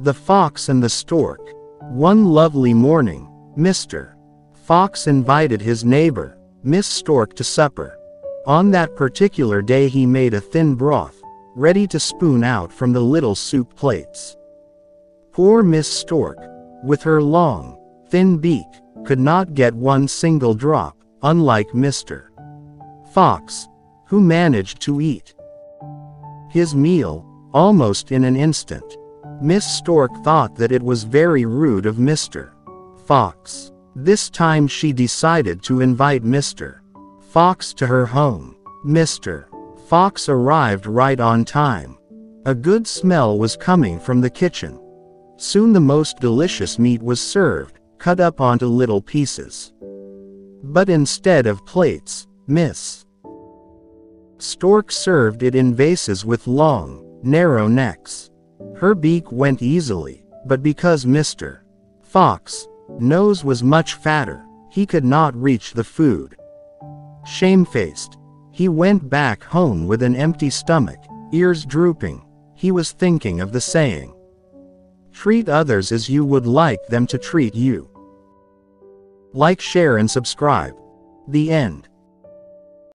The Fox and the Stork. One lovely morning, Mr. Fox invited his neighbor, Miss Stork to supper. On that particular day he made a thin broth, ready to spoon out from the little soup plates. Poor Miss Stork, with her long, thin beak, could not get one single drop, unlike Mr. Fox, who managed to eat his meal, almost in an instant. Miss Stork thought that it was very rude of Mr. Fox. This time she decided to invite Mr. Fox to her home. Mr. Fox arrived right on time. A good smell was coming from the kitchen. Soon the most delicious meat was served, cut up onto little pieces. But instead of plates, Miss Stork served it in vases with long, narrow necks. Her beak went easily, but because Mr. Fox nose was much fatter, he could not reach the food. Shamefaced, he went back home with an empty stomach, ears drooping. He was thinking of the saying, Treat others as you would like them to treat you. Like, share, and subscribe. The end.